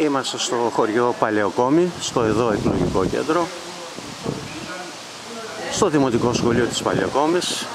Είμαστε στο χωριό Παλαιοκόμη, στο εδώ εκλογικό κέντρο, στο Δημοτικό Σχολείο της Παλαιοκόμης.